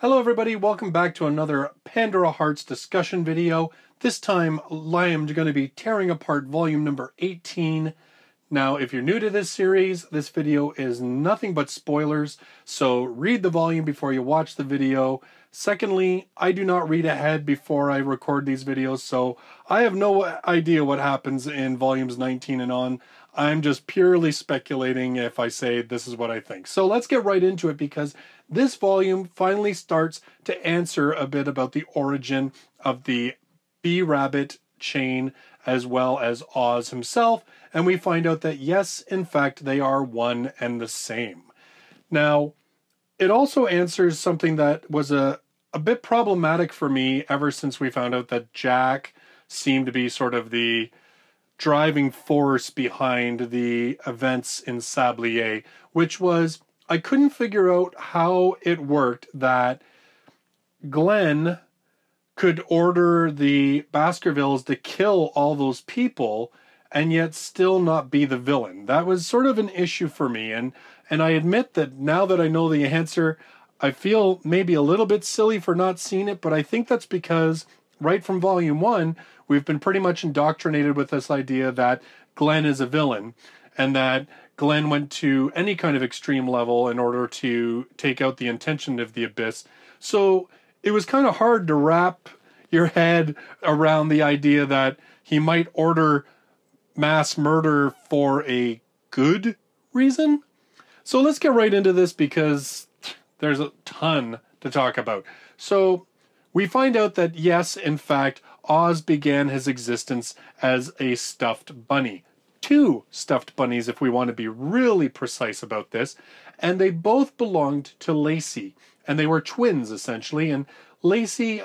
Hello everybody, welcome back to another Pandora Hearts discussion video. This time I am going to be tearing apart volume number 18. Now if you're new to this series, this video is nothing but spoilers, so read the volume before you watch the video. Secondly, I do not read ahead before I record these videos, so I have no idea what happens in volumes 19 and on. I'm just purely speculating if I say this is what I think. So let's get right into it because this volume finally starts to answer a bit about the origin of the B Rabbit chain as well as Oz himself, and we find out that yes, in fact, they are one and the same. Now, it also answers something that was a, a bit problematic for me ever since we found out that Jack seemed to be sort of the driving force behind the events in Sablier, which was I couldn't figure out how it worked that Glenn could order the Baskervilles to kill all those people and yet still not be the villain. That was sort of an issue for me and and I admit that now that I know the answer, I feel maybe a little bit silly for not seeing it, but I think that's because right from volume 1, we've been pretty much indoctrinated with this idea that Glenn is a villain and that Glenn went to any kind of extreme level in order to take out the intention of the abyss. So it was kind of hard to wrap your head around the idea that he might order mass murder for a good reason. So let's get right into this because there's a ton to talk about. So we find out that yes, in fact, Oz began his existence as a stuffed bunny. Two stuffed bunnies, if we want to be really precise about this, and they both belonged to Lacey, and they were twins essentially. And Lacey,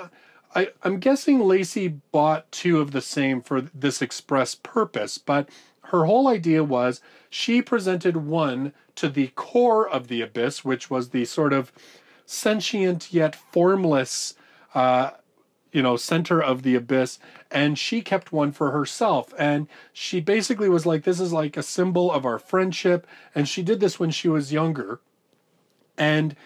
I, I'm guessing Lacey bought two of the same for this express purpose, but her whole idea was she presented one to the core of the abyss, which was the sort of sentient yet formless uh, you know, center of the abyss, and she kept one for herself. And she basically was like, This is like a symbol of our friendship. And she did this when she was younger. And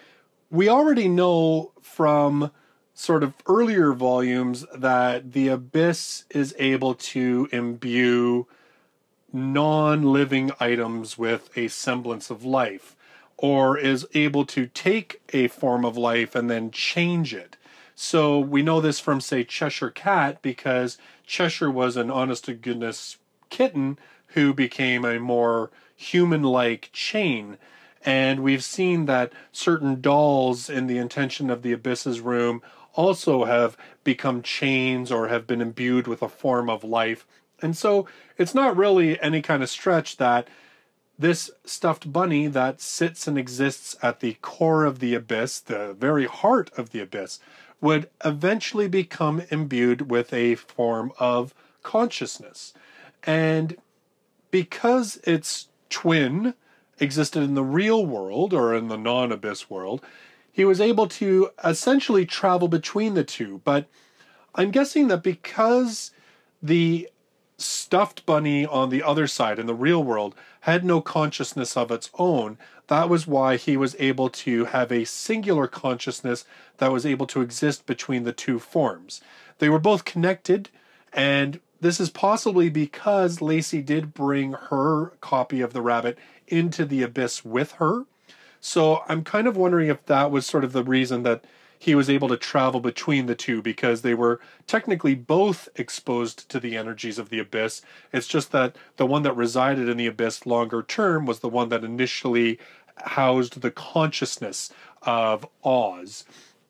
we already know from sort of earlier volumes that the abyss is able to imbue non living items with a semblance of life, or is able to take a form of life and then change it. So we know this from, say, Cheshire Cat because Cheshire was an honest to goodness kitten who became a more human like chain. And we've seen that certain dolls in the intention of the Abyss's room also have become chains or have been imbued with a form of life. And so it's not really any kind of stretch that this stuffed bunny that sits and exists at the core of the abyss, the very heart of the abyss, would eventually become imbued with a form of consciousness. And because its twin existed in the real world or in the non abyss world, he was able to essentially travel between the two. But I'm guessing that because the stuffed bunny on the other side in the real world had no consciousness of its own, that was why he was able to have a singular consciousness that was able to exist between the two forms. They were both connected, and this is possibly because Lacey did bring her copy of the rabbit into the abyss with her. So I'm kind of wondering if that was sort of the reason that he was able to travel between the two because they were technically both exposed to the energies of the abyss. It's just that the one that resided in the abyss longer term was the one that initially housed the consciousness of Oz.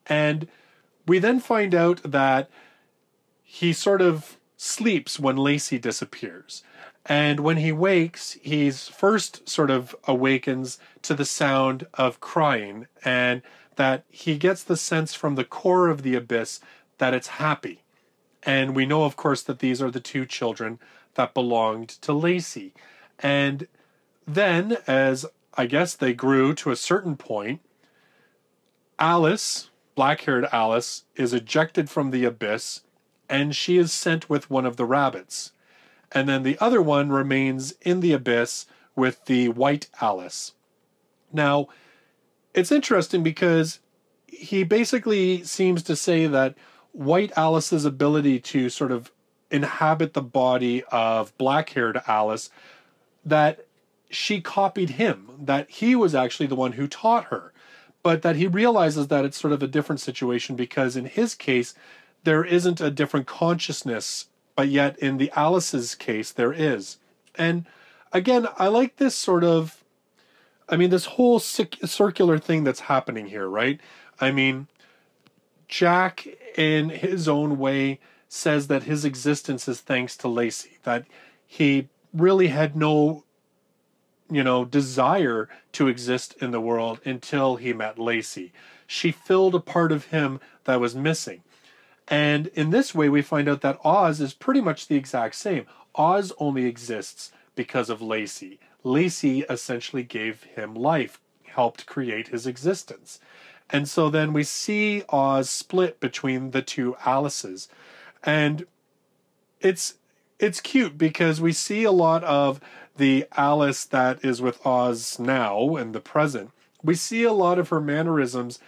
And we then find out that he sort of sleeps when Lacey disappears. And when he wakes, he's first sort of awakens to the sound of crying, and that he gets the sense from the core of the abyss that it's happy. And we know, of course, that these are the two children that belonged to Lacey. And then, as I guess they grew to a certain point. Alice, black haired Alice, is ejected from the abyss and she is sent with one of the rabbits. And then the other one remains in the abyss with the white Alice. Now, it's interesting because he basically seems to say that white Alice's ability to sort of inhabit the body of black haired Alice, that she copied him, that he was actually the one who taught her, but that he realizes that it's sort of a different situation because in his case, there isn't a different consciousness, but yet in the Alice's case, there is. And again, I like this sort of, I mean, this whole circular thing that's happening here, right? I mean, Jack, in his own way, says that his existence is thanks to Lacey, that he really had no, you know, desire to exist in the world until he met Lacey. She filled a part of him that was missing. And in this way, we find out that Oz is pretty much the exact same. Oz only exists because of Lacey. Lacey essentially gave him life, helped create his existence. And so then we see Oz split between the two Alices. And it's it's cute because we see a lot of the Alice that is with Oz now in the present. We see a lot of her mannerisms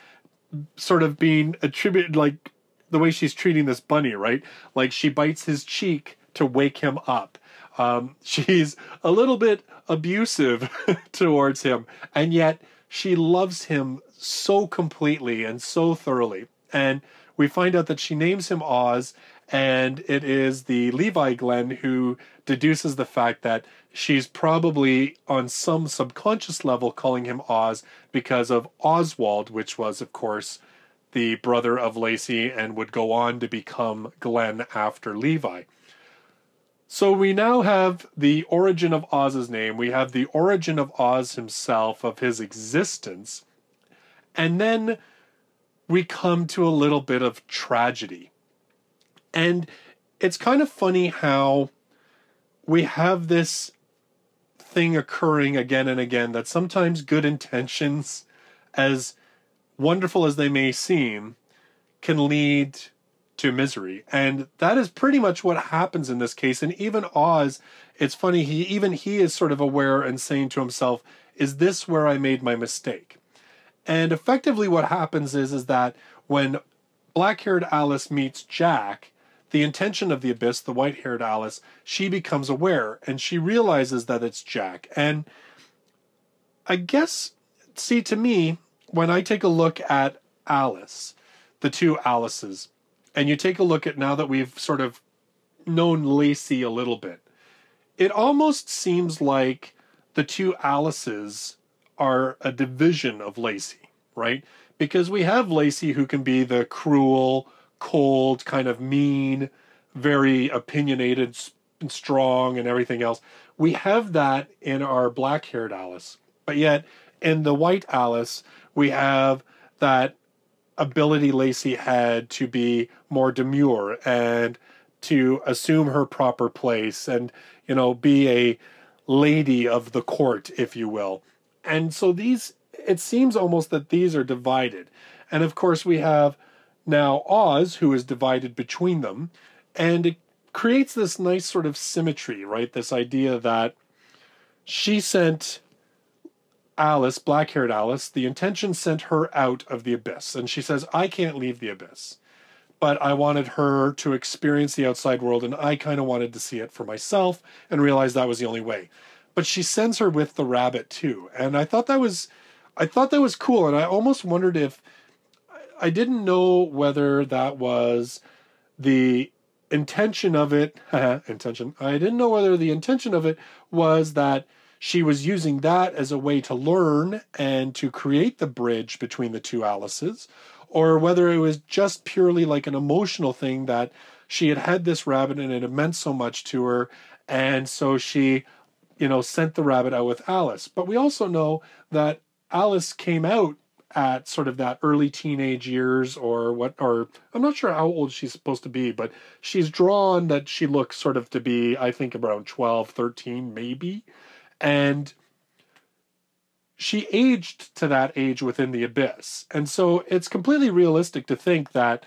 sort of being attributed like the way she's treating this bunny, right? Like she bites his cheek to wake him up. Um, she's a little bit abusive towards him, and yet she loves him so completely and so thoroughly. And we find out that she names him Oz, and it is the Levi Glenn who deduces the fact that she's probably on some subconscious level calling him Oz because of Oswald, which was, of course, the brother of Lacey and would go on to become Glenn after Levi. So we now have the origin of Oz's name, we have the origin of Oz himself, of his existence, and then we come to a little bit of tragedy. And it's kind of funny how we have this thing occurring again and again that sometimes good intentions, as wonderful as they may seem, can lead to misery. And that is pretty much what happens in this case. And even Oz, it's funny, he even he is sort of aware and saying to himself, is this where I made my mistake? And effectively what happens is is that when black-haired Alice meets Jack, the intention of the abyss, the white-haired Alice, she becomes aware and she realizes that it's Jack. And I guess see to me, when I take a look at Alice, the two Alices, and you take a look at now that we've sort of known Lacey a little bit, it almost seems like the two Alices are a division of Lacey, right? Because we have Lacey who can be the cruel, cold, kind of mean, very opinionated and strong and everything else. We have that in our black haired Alice. But yet, in the white Alice, we have that ability Lacey had to be more demure and to assume her proper place and, you know, be a lady of the court, if you will. And so these, it seems almost that these are divided. And of course, we have now Oz, who is divided between them. And it creates this nice sort of symmetry, right? This idea that she sent Alice, black haired Alice, the intention sent her out of the abyss. And she says, I can't leave the abyss. But I wanted her to experience the outside world, and I kind of wanted to see it for myself and realized that was the only way but she sends her with the rabbit too. And I thought that was I thought that was cool and I almost wondered if I didn't know whether that was the intention of it intention I didn't know whether the intention of it was that she was using that as a way to learn and to create the bridge between the two Alices or whether it was just purely like an emotional thing that she had had this rabbit and it had meant so much to her and so she you know, sent the rabbit out with Alice. But we also know that Alice came out at sort of that early teenage years or what or I'm not sure how old she's supposed to be, but she's drawn that she looks sort of to be I think around 12, 13 maybe. And she aged to that age within the abyss. And so it's completely realistic to think that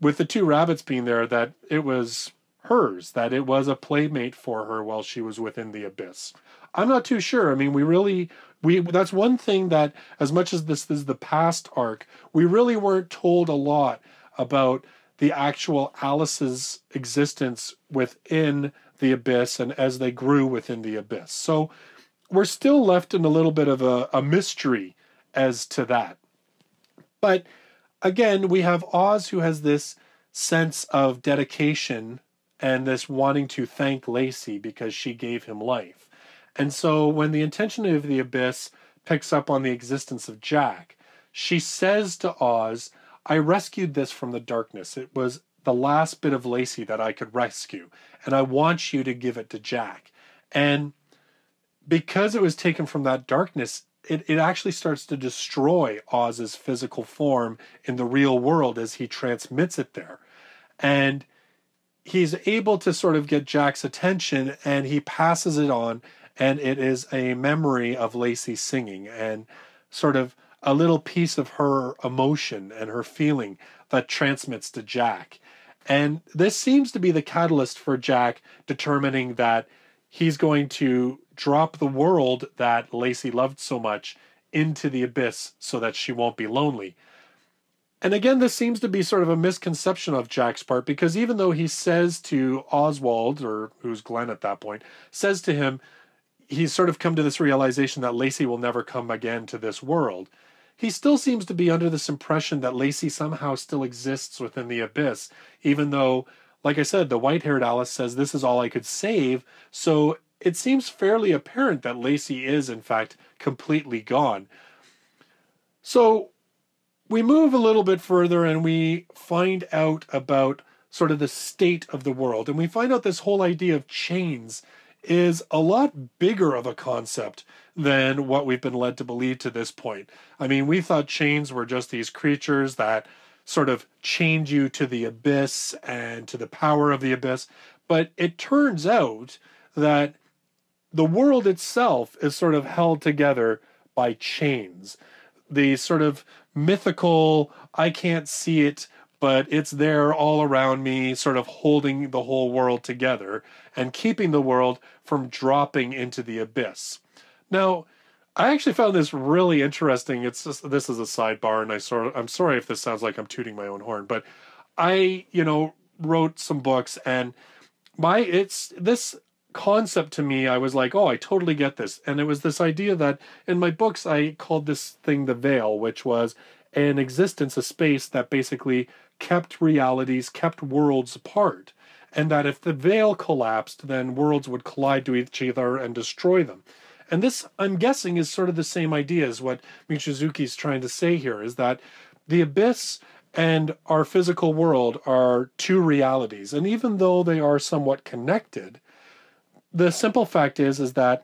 with the two rabbits being there that it was hers, that it was a playmate for her while she was within the abyss. I'm not too sure. I mean, we really we that's one thing that as much as this is the past arc, we really weren't told a lot about the actual Alice's existence within the abyss and as they grew within the abyss. So we're still left in a little bit of a, a mystery as to that. But again, we have Oz who has this sense of dedication and this wanting to thank Lacey because she gave him life. And so when the intention of the abyss picks up on the existence of Jack, she says to Oz, I rescued this from the darkness. It was the last bit of Lacey that I could rescue, and I want you to give it to Jack. And because it was taken from that darkness, it, it actually starts to destroy Oz's physical form in the real world as he transmits it there. And he's able to sort of get Jack's attention and he passes it on, and it is a memory of Lacey singing and sort of a little piece of her emotion and her feeling that transmits to Jack. And this seems to be the catalyst for Jack determining that he's going to drop the world that Lacey loved so much into the abyss so that she won't be lonely. And again, this seems to be sort of a misconception of Jack's part because even though he says to Oswald, or who's Glenn at that point, says to him, he's sort of come to this realization that Lacey will never come again to this world he still seems to be under this impression that Lacey somehow still exists within the abyss, even though, like I said, the white haired Alice says this is all I could save. So it seems fairly apparent that Lacey is, in fact, completely gone. So we move a little bit further and we find out about sort of the state of the world. And we find out this whole idea of chains is a lot bigger of a concept than what we've been led to believe to this point. I mean, we thought chains were just these creatures that sort of chained you to the abyss and to the power of the abyss. But it turns out that the world itself is sort of held together by chains. The sort of mythical, I can't see it, but it's there all around me, sort of holding the whole world together and keeping the world from dropping into the abyss. Now, I actually found this really interesting. It's just, this is a sidebar, and I sort of I'm sorry if this sounds like I'm tooting my own horn, but I you know wrote some books and my it's this concept to me i was like oh i totally get this and it was this idea that in my books i called this thing the veil which was an existence a space that basically kept realities, kept worlds apart. And that if the veil collapsed, then worlds would collide to each other and destroy them. And this, I'm guessing, is sort of the same idea as what Mochizuki is trying to say here is that the abyss and our physical world are two realities. And even though they are somewhat connected, the simple fact is is that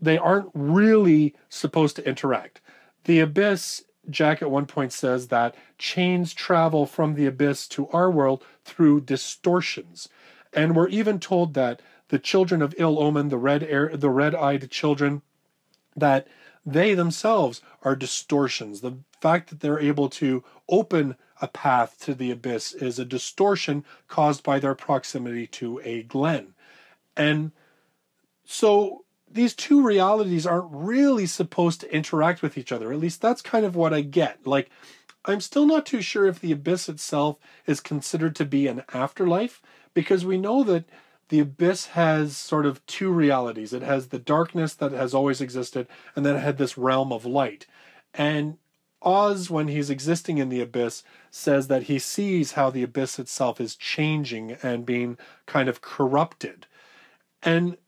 they aren't really supposed to interact. The abyss Jack at one point says that chains travel from the abyss to our world through distortions. And we're even told that the children of ill omen, the red air, the red-eyed children, that they themselves are distortions. The fact that they're able to open a path to the abyss is a distortion caused by their proximity to a Glenn. And so these two realities aren't really supposed to interact with each other. At least that's kind of what I get. Like, I'm still not too sure if the abyss itself is considered to be an afterlife because we know that the abyss has sort of two realities. It has the darkness that has always existed, and then it had this realm of light. And Oz, when he's existing in the abyss, says that he sees how the abyss itself is changing and being kind of corrupted. And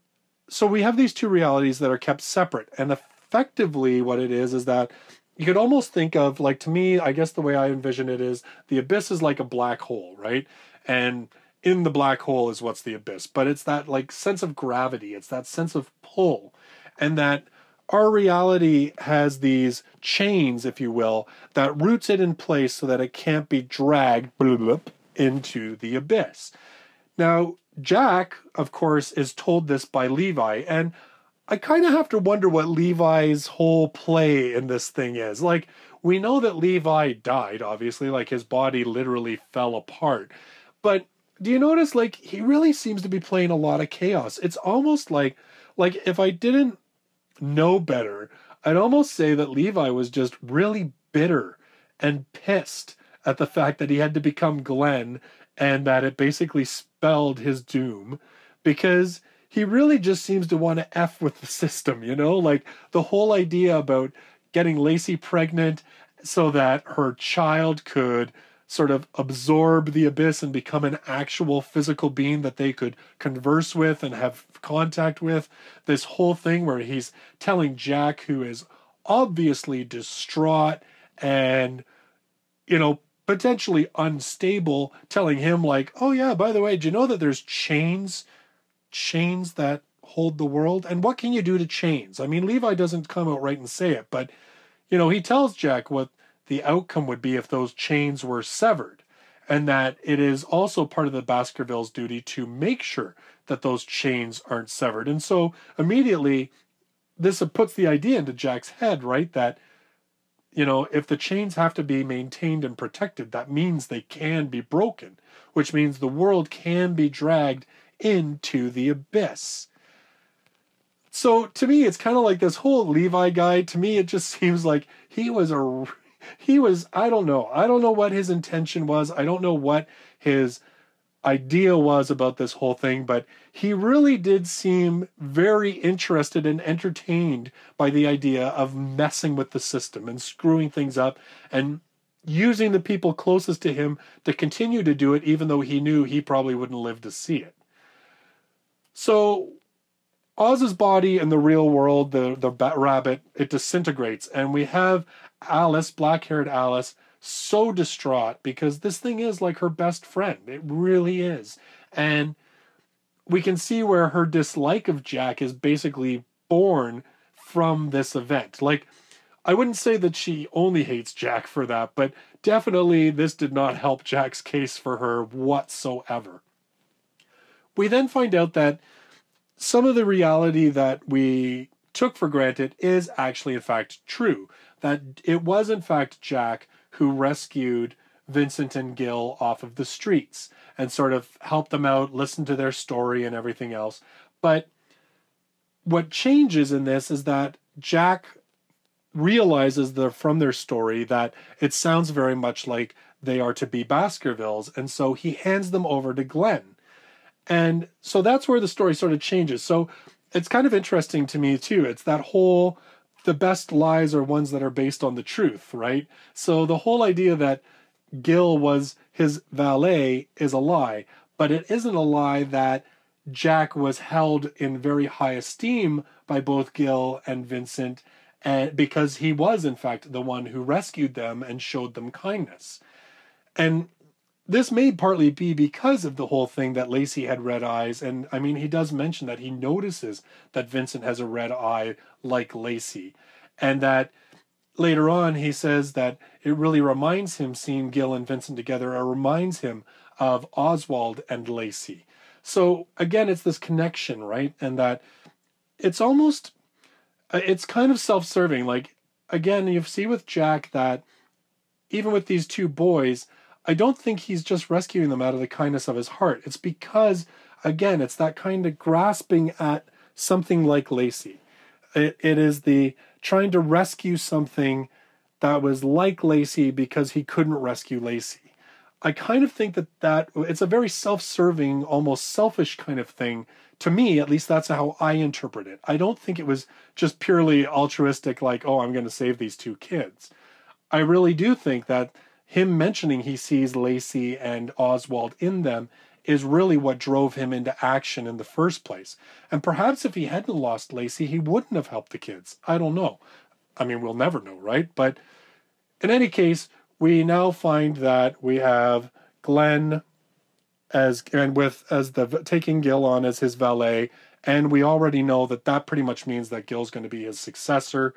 so we have these two realities that are kept separate and effectively what it is is that you could almost think of like to me i guess the way i envision it is the abyss is like a black hole right and in the black hole is what's the abyss. But it's that like sense of gravity. It's that sense of pull. And that our reality has these chains if you will that roots it in place so that it can't be dragged into the abyss. Now Jack, of course, is told this by Levi, and I kind of have to wonder what Levi's whole play in this thing is. Like, we know that Levi died, obviously, like his body literally fell apart. But do you notice, like, he really seems to be playing a lot of chaos? It's almost like, like, if I didn't know better, I'd almost say that Levi was just really bitter and pissed at the fact that he had to become Glenn and that it basically spelled his doom because he really just seems to want to F with the system, you know? Like the whole idea about getting Lacey pregnant so that her child could sort of absorb the abyss and become an actual physical being that they could converse with and have contact with. This whole thing where he's telling Jack, who is obviously distraught and, you know, potentially unstable, telling him, like, oh, yeah, by the way, do you know that there's chains, chains that hold the world? And what can you do to chains? I mean, Levi doesn't come out right and say it, but, you know, he tells Jack what the outcome would be if those chains were severed, and that it is also part of the Baskervilles' duty to make sure that those chains aren't severed. And so immediately, this puts the idea into Jack's head, right? That, you know, if the chains have to be maintained and protected, that means they can be broken, which means the world can be dragged into the abyss. So to me, it's kind of like this whole Levi guy. To me, it just seems like he was a he was i don't know. I don't know what his intention was. I don't know what his idea was about this whole thing but he really did seem very interested and entertained by the idea of messing with the system and screwing things up and using the people closest to him to continue to do it even though he knew he probably wouldn't live to see it. So Oz's body in the real world, the the rabbit, it disintegrates, and we have Alice, black haired Alice, so distraught because this thing is like her best friend. It really is. And we can see where her dislike of Jack is basically born from this event. Like, I wouldn't say that she only hates Jack for that, but definitely this did not help Jack's case for her whatsoever. We then find out that some of the reality that we took for granted is actually, in fact, true that it was in fact Jack who rescued Vincent and Gil off of the streets and sort of helped them out, listened to their story and everything else. But what changes in this is that Jack realizes from their story that it sounds very much like they are to be Baskervilles, and so he hands them over to Glenn. And so that's where the story sort of changes. So it's kind of interesting to me too. It's that whole the best lies are ones that are based on the truth, right? So the whole idea that Gil was his valet is a lie, but it isn't a lie that Jack was held in very high esteem by both Gil and Vincent and because he was in fact the one who rescued them and showed them kindness. And this may partly be because of the whole thing that Lacey had red eyes. And I mean, he does mention that he notices that Vincent has a red eye like Lacey. And that later on, he says that it really reminds him, seeing Gil and Vincent together, it reminds him of Oswald and Lacey. So again, it's this connection, right? And that it's almost, uh, it's kind of self serving. Like, again, you see with Jack that even with these two boys, I don't think he's just rescuing them out of the kindness of his heart. It's because, again, it's that kind of grasping at something like Lacey. It, it is the trying to rescue something that was like Lacey because he couldn't rescue Lacey. I kind of think that that it's a very self-serving, almost selfish kind of thing. To me, at least that's how I interpret it. I don't think it was just purely altruistic like, "Oh, I'm going to save these two kids." I really do think that him mentioning he sees Lacey and Oswald in them is really what drove him into action in the first place. And perhaps if he hadn't lost Lacey, he wouldn't have helped the kids. I don't know. I mean, we'll never know, right? But in any case, we now find that we have Glenn as and with as the taking Gil on as his valet, and we already know that that pretty much means that Gil's going to be his successor.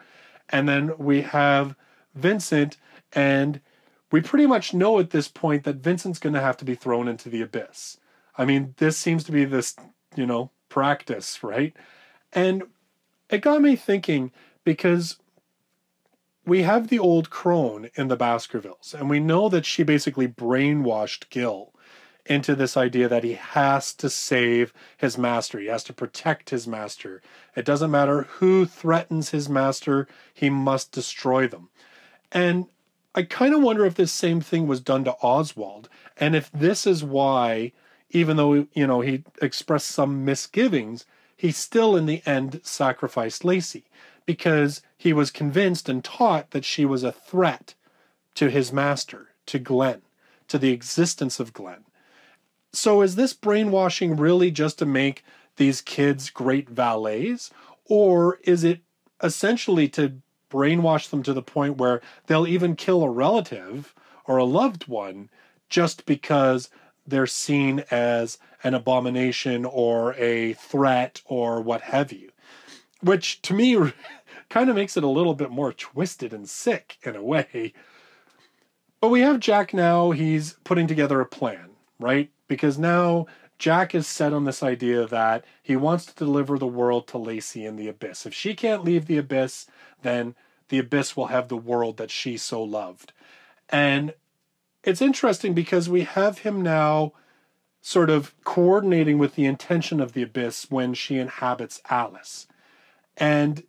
And then we have Vincent and we pretty much know at this point that Vincent's going to have to be thrown into the abyss. I mean, this seems to be this, you know, practice, right? And it got me thinking because we have the old crone in the Baskervilles, and we know that she basically brainwashed Gil into this idea that he has to save his master. He has to protect his master. It doesn't matter who threatens his master, he must destroy them. And I kind of wonder if this same thing was done to Oswald, and if this is why, even though you know he expressed some misgivings, he still in the end sacrificed Lacey because he was convinced and taught that she was a threat to his master, to Glenn, to the existence of Glenn. So is this brainwashing really just to make these kids great valets, or is it essentially to brainwash them to the point where they'll even kill a relative or a loved one just because they're seen as an abomination or a threat or what have you. Which to me kind of makes it a little bit more twisted and sick in a way. But we have Jack now, he's putting together a plan, right? Because now Jack is set on this idea that he wants to deliver the world to Lacey in the abyss. If she can't leave the abyss, then the abyss will have the world that she so loved. And it's interesting because we have him now sort of coordinating with the intention of the abyss when she inhabits Alice. And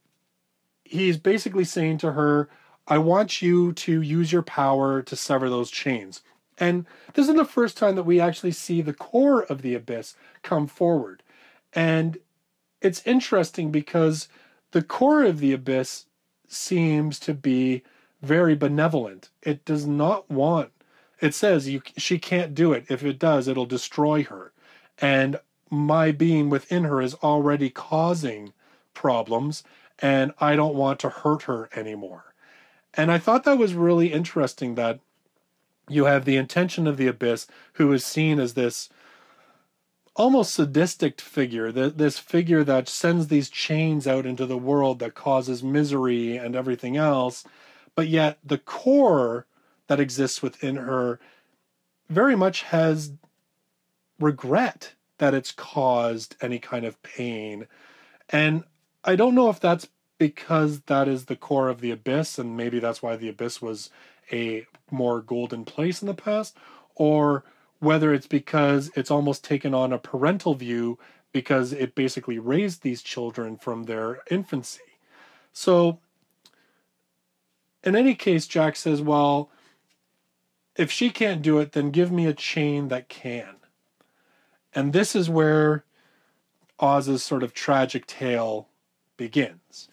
he's basically saying to her, I want you to use your power to sever those chains. And this is the first time that we actually see the core of the abyss come forward. And it's interesting because the core of the abyss seems to be very benevolent. It does not want. It says you she can't do it. If it does, it'll destroy her. And my being within her is already causing problems and I don't want to hurt her anymore. And I thought that was really interesting that you have the intention of the abyss who is seen as this almost sadistic figure, this figure that sends these chains out into the world that causes misery and everything else. But yet, the core that exists within her very much has regret that it's caused any kind of pain. And I don't know if that's because that is the core of the abyss, and maybe that's why the abyss was a more golden place in the past, or whether it's because it's almost taken on a parental view because it basically raised these children from their infancy. So, in any case, Jack says, Well, if she can't do it, then give me a chain that can. And this is where Oz's sort of tragic tale begins.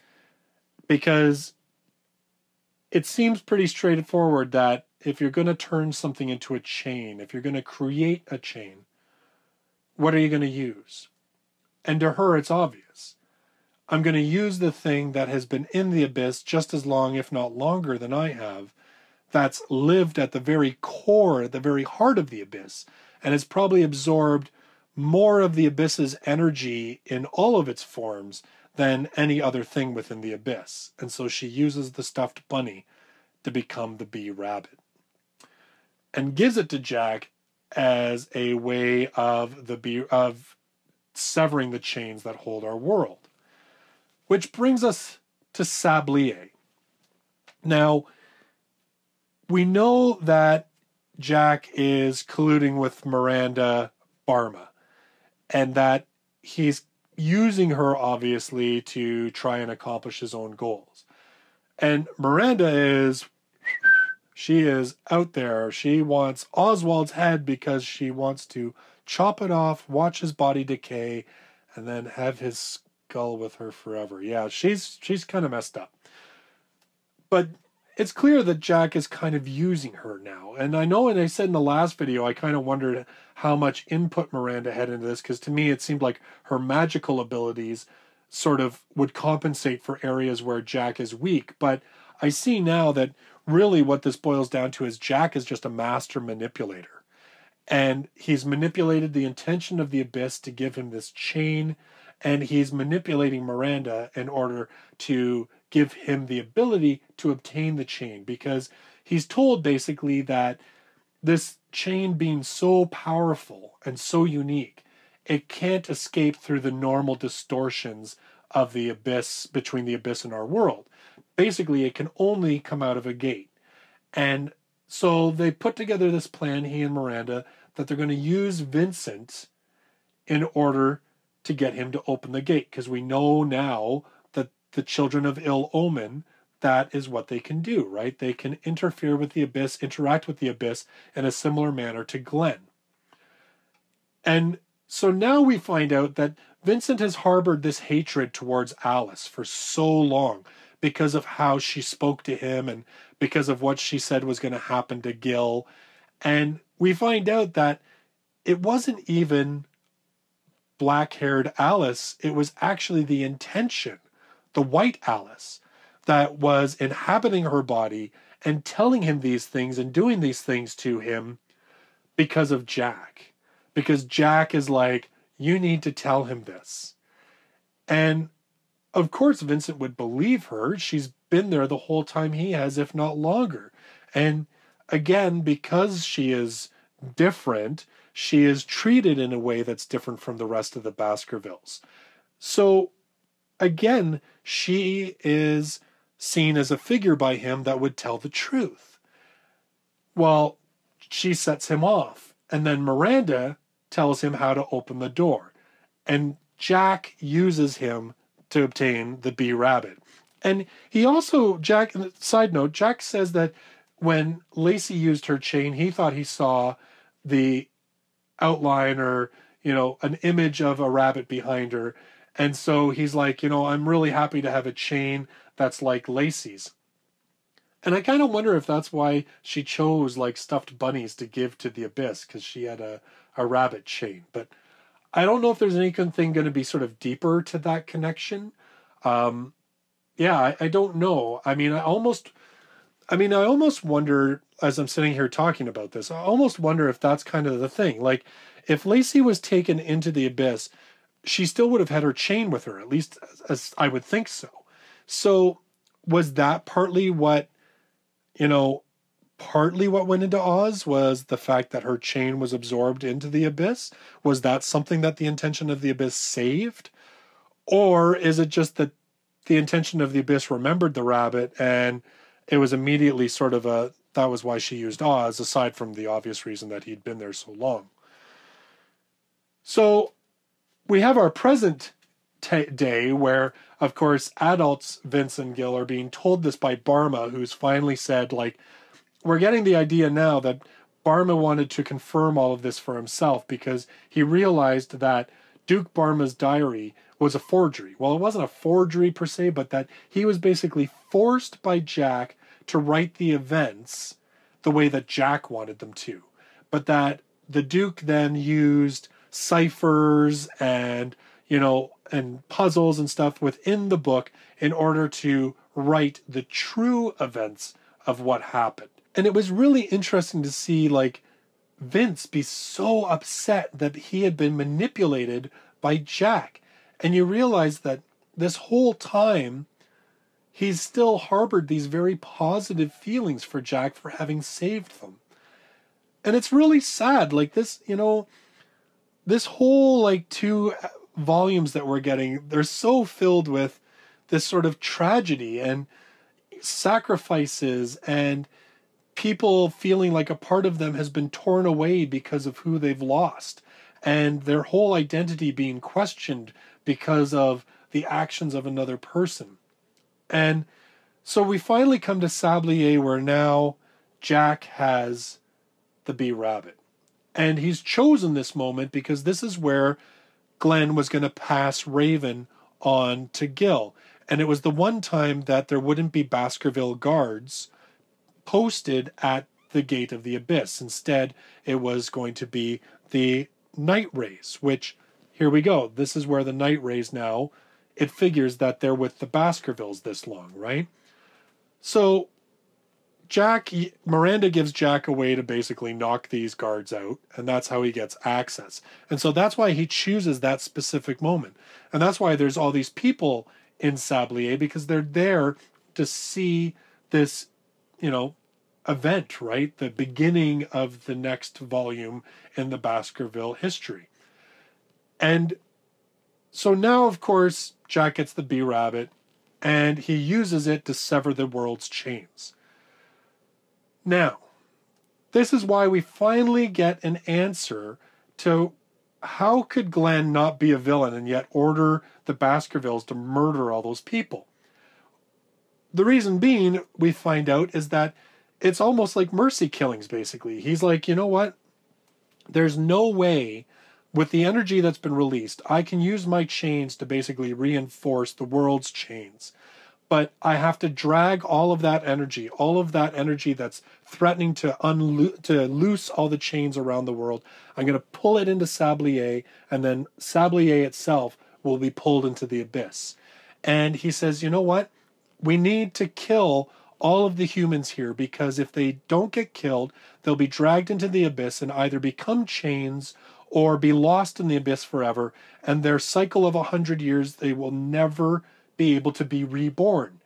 Because it seems pretty straightforward that if you're going to turn something into a chain, if you're going to create a chain, what are you going to use? And to her, it's obvious. I'm going to use the thing that has been in the abyss just as long, if not longer, than I have, that's lived at the very core, at the very heart of the abyss, and has probably absorbed more of the abyss's energy in all of its forms than any other thing within the abyss. And so she uses the stuffed bunny to become the B rabbit and gives it to Jack as a way of the be of severing the chains that hold our world. Which brings us to Sablier. Now, we know that Jack is colluding with Miranda Barma and that he's using her obviously to try and accomplish his own goals. And Miranda is she is out there. She wants Oswald's head because she wants to chop it off, watch his body decay, and then have his skull with her forever. Yeah, she's she's kind of messed up. But it's clear that Jack is kind of using her now. And I know, and I said in the last video, I kind of wondered how much input Miranda had into this because to me it seemed like her magical abilities sort of would compensate for areas where Jack is weak. But I see now that really what this boils down to is Jack is just a master manipulator. And he's manipulated the intention of the abyss to give him this chain, and he's manipulating Miranda in order to give him the ability to obtain the chain because he's told basically that this chain being so powerful and so unique, it can't escape through the normal distortions of the abyss between the abyss and our world basically it can only come out of a gate. And so they put together this plan, he and Miranda, that they're going to use Vincent in order to get him to open the gate because we know now that the children of ill omen that is what they can do right they can interfere with the abyss interact with the abyss in a similar manner to glenn and so now we find out that vincent has harbored this hatred towards alice for so long because of how she spoke to him and because of what she said was going to happen to gil and we find out that it wasn't even black haired Alice, it was actually the intention, the white Alice, that was inhabiting her body and telling him these things and doing these things to him because of Jack. Because Jack is like, you need to tell him this. And of course, Vincent would believe her. She's been there the whole time he has, if not longer. And again, because she is different, she is treated in a way that's different from the rest of the Baskervilles. So, again, she is seen as a figure by him that would tell the truth. Well, she sets him off, and then Miranda tells him how to open the door. And Jack uses him to obtain the B rabbit. And he also, Jack, side note, Jack says that when Lacey used her chain, he thought he saw the outline or you know an image of a rabbit behind her. And so he's like you know i'm really happy to have a chain that's like lacey's. And i kind of wonder if that's why she chose like stuffed bunnies to give to the abyss because she had a, a rabbit chain. But i don't know if there's anything going to be sort of deeper to that connection um yeah I, I don't know i mean i almost I mean, I almost wonder as I'm sitting here talking about this, I almost wonder if that's kind of the thing. Like, if Lacey was taken into the abyss, she still would have had her chain with her, at least as, as I would think so. So, was that partly what, you know, partly what went into Oz was the fact that her chain was absorbed into the abyss? Was that something that the intention of the abyss saved? Or is it just that the intention of the abyss remembered the rabbit and it was immediately sort of a that was why she used Oz, aside from the obvious reason that he'd been there so long. So we have our present t- day where, of course, adults, Vince and Gil, are being told this by Barma, who's finally said, like, we're getting the idea now that Barma wanted to confirm all of this for himself because he realized that Duke Barma's diary was a forgery. Well, it wasn't a forgery per se, but that he was basically forced by Jack to write the events the way that Jack wanted them to. But that the Duke then used ciphers and, you know, and puzzles and stuff within the book in order to write the true events of what happened. And it was really interesting to see, like, Vince be so upset that he had been manipulated by Jack. And you realize that this whole time, he's still harbored these very positive feelings for Jack for having saved them. And it's really sad. Like this, you know, this whole like two uh, volumes that we're getting, they're so filled with this sort of tragedy and sacrifices and people feeling like a part of them has been torn away because of who they've lost and their whole identity being questioned because of the actions of another person. And so we finally come to Sablier where now Jack has the B rabbit. And he's chosen this moment because this is where Glenn was going to pass Raven on to Gil. And it was the one time that there wouldn't be Baskerville guards posted at the gate of the abyss. Instead, it was going to be the Nightrays, which here we go. This is where the Nightrays now it figures that they're with the Baskervilles this long, right? So Jack Miranda gives Jack a way to basically knock these guards out, and that's how he gets access. And so that's why he chooses that specific moment. And that's why there's all these people in Sablier because they're there to see this, you know, event, right? The beginning of the next volume in the Baskerville history. And so now, of course, Jack gets the B rabbit and he uses it to sever the world's chains. Now, this is why we finally get an answer to how could Glenn not be a villain and yet order the Baskervilles to murder all those people? The reason being, we find out, is that it's almost like mercy killings, basically. He's like, you know what? There's no way, with the energy that's been released, I can use my chains to basically reinforce the world's chains but I have to drag all of that energy, all of that energy that's threatening to unlo- to loose all the chains around the world. I'm going to pull it into Sablier, and then Sablier itself will be pulled into the abyss. And he says, you know what? We need to kill all of the humans here because if they don't get killed, they'll be dragged into the abyss and either become chains or be lost in the abyss forever. And their cycle of a hundred years, they will never be able to be reborn.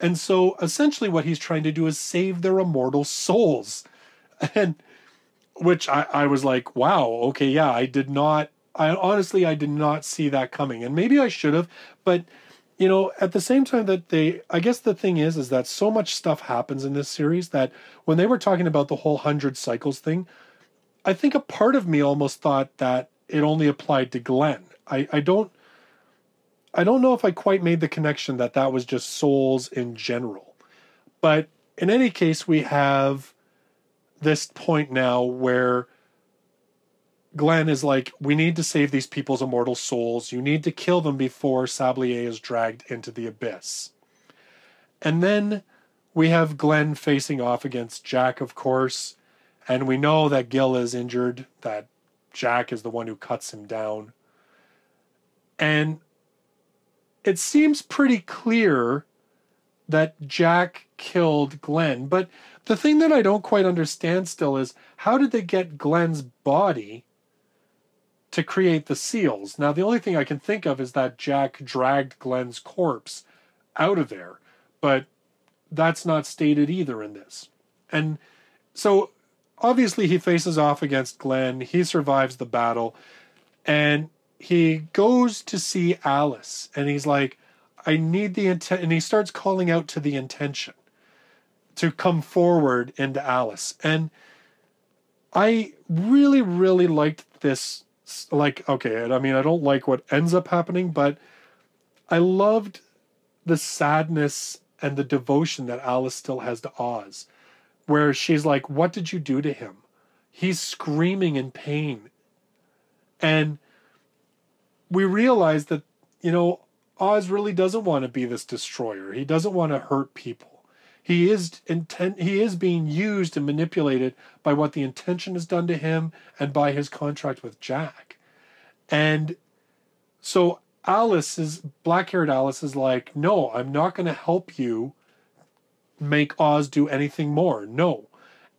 And so essentially what he's trying to do is save their immortal souls. And which I, I was like, wow, okay, yeah, I did not I honestly I did not see that coming. And maybe I should have, but you know, at the same time that they I guess the thing is is that so much stuff happens in this series that when they were talking about the whole 100 cycles thing, I think a part of me almost thought that it only applied to Glenn. I I don't I don't know if I quite made the connection that that was just souls in general. But in any case, we have this point now where Glenn is like, we need to save these people's immortal souls. You need to kill them before Sablier is dragged into the abyss. And then we have Glenn facing off against Jack, of course. And we know that Gil is injured, that Jack is the one who cuts him down. And it seems pretty clear that Jack killed Glenn. But the thing that I don't quite understand still is how did they get Glenn's body to create the seals? Now, the only thing I can think of is that Jack dragged Glenn's corpse out of there, but that's not stated either in this. And so obviously he faces off against Glenn, he survives the battle, and he goes to see Alice and he's like, I need the intent. And he starts calling out to the intention to come forward into Alice. And I really, really liked this. Like, okay, I mean, I don't like what ends up happening, but I loved the sadness and the devotion that Alice still has to Oz, where she's like, What did you do to him? He's screaming in pain. And we realize that, you know, Oz really doesn't want to be this destroyer. He doesn't want to hurt people. He is intent he is being used and manipulated by what the intention has done to him and by his contract with Jack. And so Alice is black-haired Alice is like, "No, I'm not going to help you make Oz do anything more." No.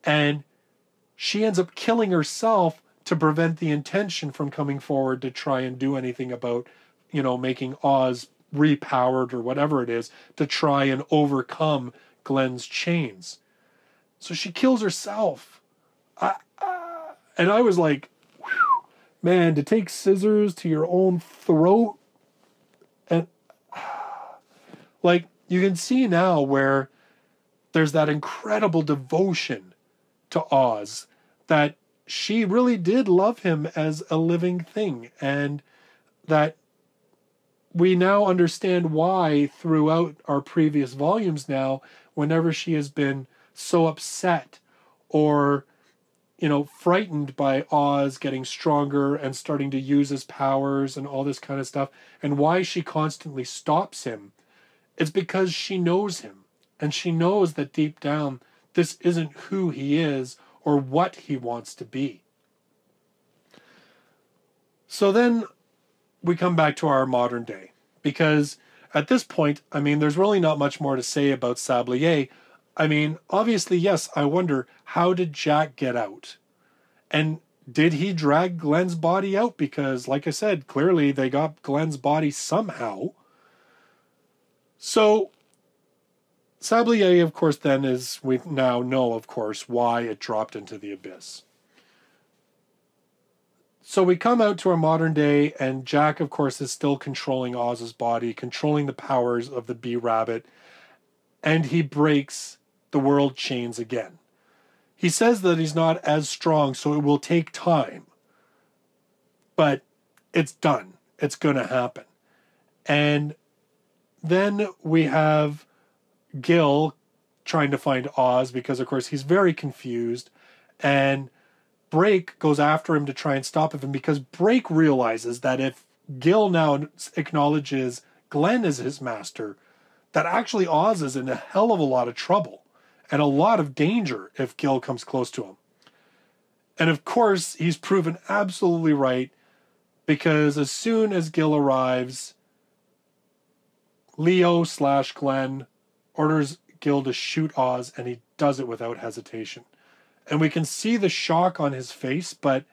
And she ends up killing herself to prevent the intention from coming forward to try and do anything about, you know, making Oz repowered or whatever it is to try and overcome Glenn's chains. So she kills herself. I, and I was like, man, to take scissors to your own throat. And like, you can see now where there's that incredible devotion to Oz that she really did love him as a living thing and that we now understand why throughout our previous volumes now whenever she has been so upset or you know frightened by Oz getting stronger and starting to use his powers and all this kind of stuff and why she constantly stops him it's because she knows him and she knows that deep down this isn't who he is or what he wants to be. So then we come back to our modern day because at this point, I mean, there's really not much more to say about Sablier. I mean, obviously, yes, I wonder how did Jack get out? And did he drag Glenn's body out? Because, like I said, clearly they got Glenn's body somehow. So Sablier, of course, then is, we now know, of course, why it dropped into the abyss. So we come out to our modern day, and Jack, of course, is still controlling Oz's body, controlling the powers of the B rabbit, and he breaks the world chains again. he says that he's not as strong, so it will take time. But it's done. It's going to happen. And then we have Gil trying to find Oz because, of course, he's very confused. And Brake goes after him to try and stop him because Brake realizes that if Gil now acknowledges Glenn as his master, that actually Oz is in a hell of a lot of trouble and a lot of danger if Gil comes close to him. And of course, he's proven absolutely right because as soon as Gil arrives, Leo slash Glenn orders Gil to shoot Oz, and he does it without hesitation. And we can see the shock on his face, but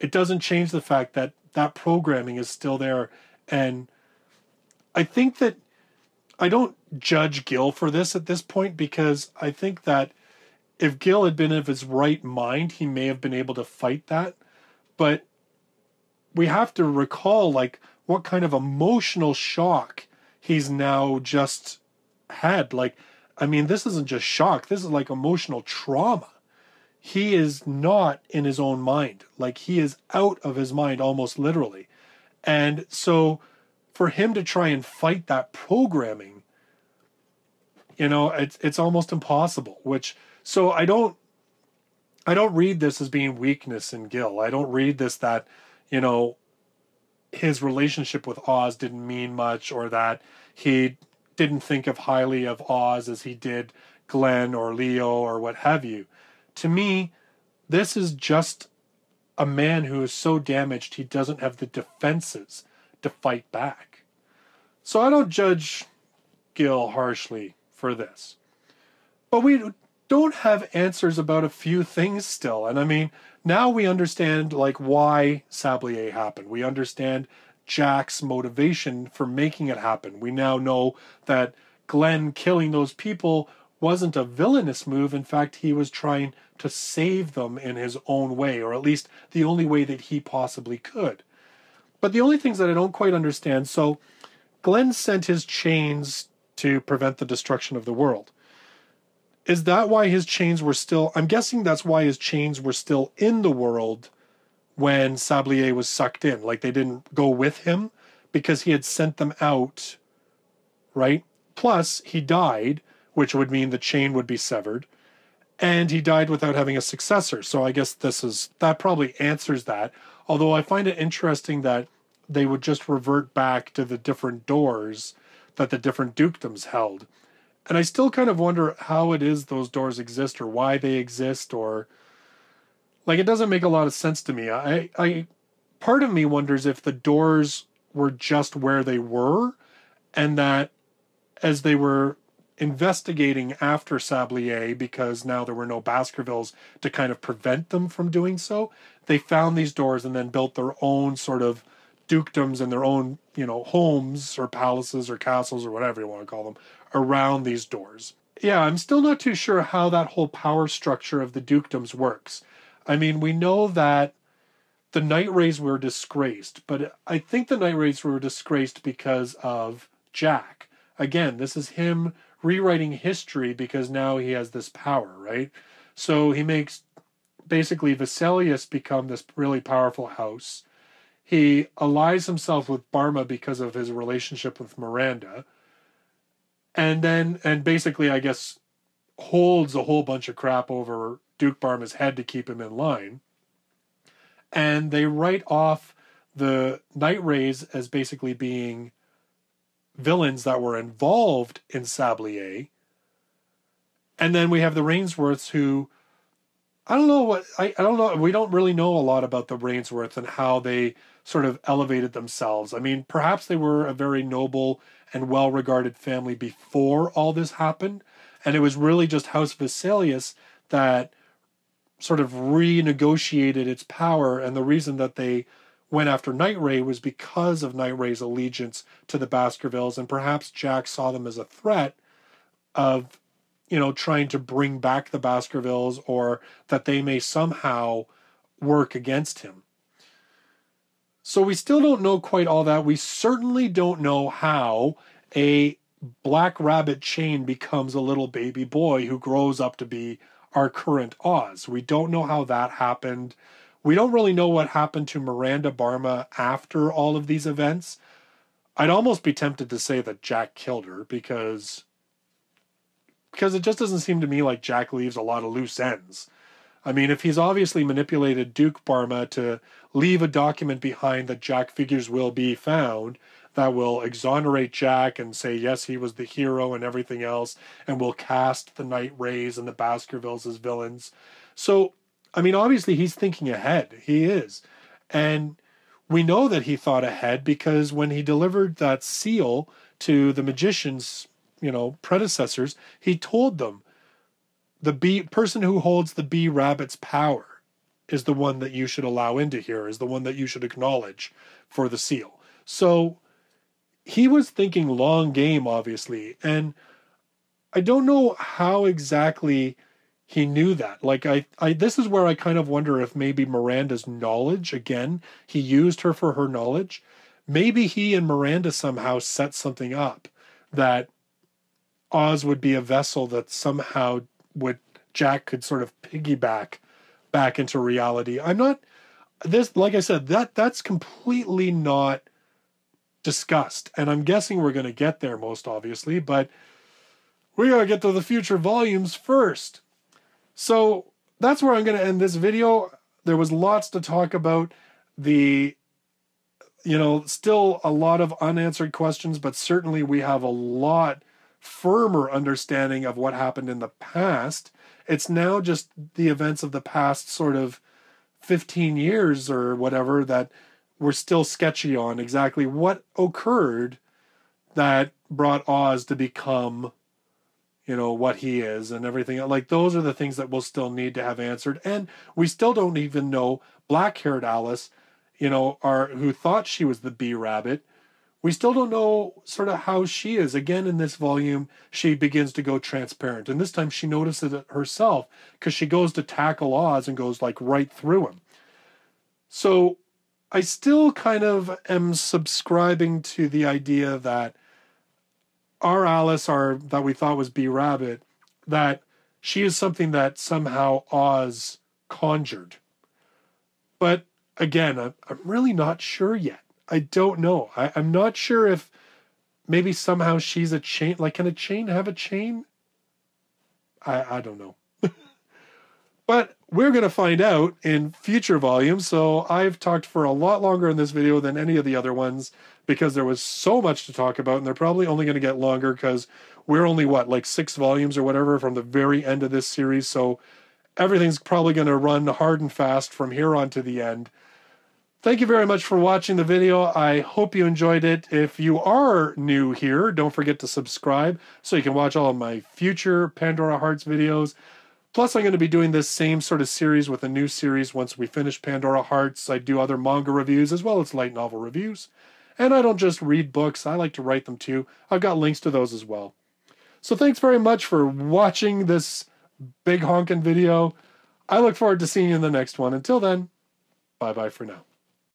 it doesn't change the fact that that programming is still there. And I think that I don't judge Gil for this at this point because I think that if Gil had been of his right mind, he may have been able to fight that. But we have to recall like what kind of emotional shock he's now just had. Like, I mean, this isn't just shock, this is like emotional trauma. He is not in his own mind. Like, he is out of his mind almost literally. And so, for him to try and fight that programming, you know, it's it's almost impossible. Which so I don't I don't read this as being weakness in Gil. I don't read this that you know, his relationship with Oz didn't mean much or that he didn't think of highly of Oz as he did Glenn or Leo or what have you. To me, this is just a man who is so damaged he doesn't have the defenses to fight back. So I don't judge Gil harshly for this. But we don't have answers about a few things still. And I mean, now we understand like why Sablier happened. We understand Jack's motivation for making it happen. We now know that Glenn killing those people wasn't a villainous move. In fact, he was trying to save them in his own way, or at least the only way that he possibly could. But the only things that I don't quite understand so Glenn sent his chains to prevent the destruction of the world is that why his chains were still i'm guessing that's why his chains were still in the world when sablier was sucked in like they didn't go with him because he had sent them out right plus he died which would mean the chain would be severed. And he died without having a successor. So i guess this is that probably answers that. Although i find it interesting that they would just revert back to the different doors that the different dukedoms held. And I still kind of wonder how it is those doors exist or why they exist or like it doesn't make a lot of sense to me. I I part of me wonders if the doors were just where they were and that as they were investigating after Sablier because now there were no Baskervilles to kind of prevent them from doing so, they found these doors and then built their own sort of dukedoms and their own, you know, homes or palaces or castles or whatever you want to call them around these doors. Yeah, I'm still not too sure how that whole power structure of the dukedoms works. I mean, we know that the Nightrays were disgraced, but I think the Nightrays were disgraced because of Jack. Again, this is him rewriting history because now he has this power, right? So he makes basically Vesalius become this really powerful house. He allies himself with Barma because of his relationship with Miranda and then and basically I guess holds a whole bunch of crap over Duke Barma's head to keep him in line. And they write off the Nightrays as basically being villains that were involved in Sablier. And then we have the Rainsworths who I don't know what I, I don't know we don't really know a lot about the Rainsworth and how they sort of elevated themselves. I mean, perhaps they were a very noble and well regarded family before all this happened. And it was really just House Vesalius that sort of renegotiated its power. And the reason that they went after Nightray was because of Nightray's allegiance to the Baskervilles. And perhaps Jack saw them as a threat of, you know, trying to bring back the Baskervilles or that they may somehow work against him. So we still don't know quite all that. We certainly don't know how a black rabbit chain becomes a little baby boy who grows up to be our current Oz. We don't know how that happened. We don't really know what happened to Miranda Barma after all of these events. I'd almost be tempted to say that Jack killed her because because it just doesn't seem to me like Jack leaves a lot of loose ends. I mean, if he's obviously manipulated Duke Barma to leave a document behind that Jack figures will be found that will exonerate Jack and say, yes, he was the hero and everything else, and will cast the Nightrays and the Baskervilles as villains. So, I mean, obviously he's thinking ahead. He is. And we know that he thought ahead because when he delivered that seal to the magician's, you know, predecessors, he told them the bee person who holds the B rabbit's power is the one that you should allow into here, is the one that you should acknowledge for the seal. So he was thinking long game, obviously. And I don't know how exactly he knew that. Like I, I this is where I kind of wonder if maybe Miranda's knowledge, again, he used her for her knowledge. Maybe he and Miranda somehow set something up that Oz would be a vessel that somehow would Jack could sort of piggyback back into reality. I'm not this like I said that that's completely not discussed, and I'm guessing we're going to get there most obviously, but we got to get to the future volumes first. So that's where I'm going to end this video. There was lots to talk about. The you know, still a lot of unanswered questions, but certainly we have a lot firmer understanding of what happened in the past. It's now just the events of the past sort of 15 years or whatever that we're still sketchy on exactly what occurred that brought Oz to become, you know, what he is and everything. Like those are the things that we'll still need to have answered. And we still don't even know black haired Alice, you know, our who thought she was the B rabbit we still don't know sort of how she is. Again, in this volume, she begins to go transparent. And this time she notices it herself because she goes to tackle Oz and goes like right through him. So I still kind of am subscribing to the idea that our Alice, our that we thought was B Rabbit, that she is something that somehow Oz conjured. But again, I'm, really not sure yet. I don't know. I, I'm not sure if maybe somehow she's a chain. Like, can a chain have a chain? I I don't know. but we're going to find out in future volumes. So I've talked for a lot longer in this video than any of the other ones because there was so much to talk about, and they're probably only going to get longer because we're only what like six volumes or whatever from the very end of this series. So everything's probably going to run hard and fast from here on to the end. Thank you very much for watching the video. I hope you enjoyed it. If you are new here, don't forget to subscribe so you can watch all of my future Pandora Hearts videos. Plus, I'm going to be doing this same sort of series with a new series once we finish Pandora Hearts. I do other manga reviews as well as light novel reviews. And I don't just read books, I like to write them too. I've got links to those as well. So thanks very much for watching this big honkin' video. I look forward to seeing you in the next one. Until then, bye bye for now.